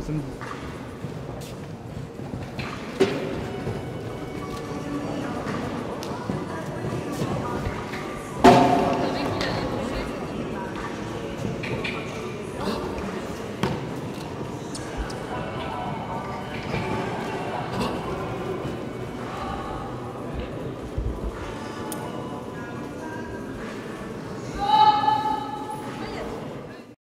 무슨